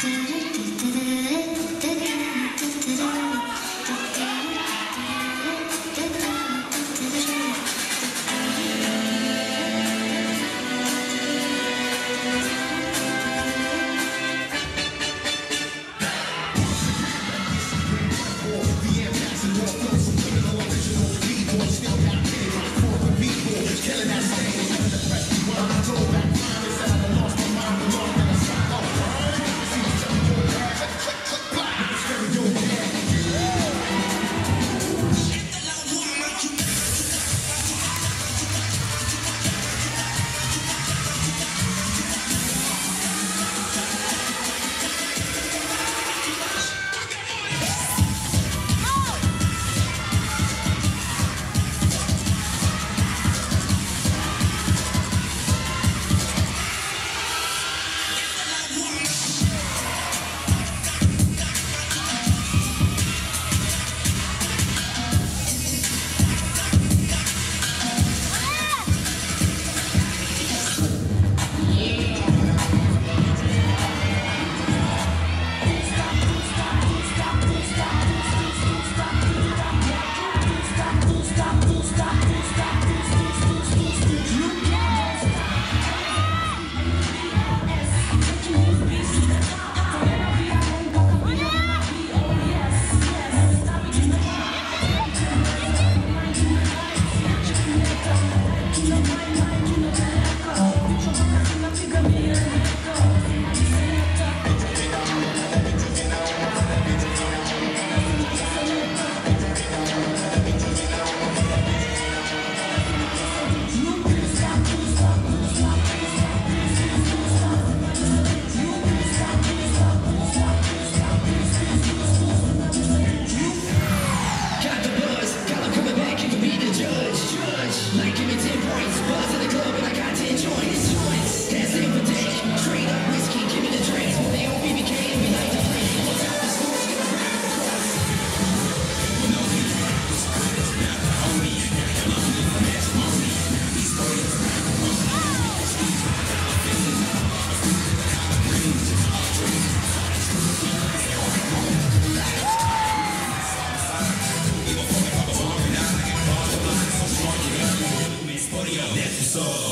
Do-do-do-do. Não te caminha So.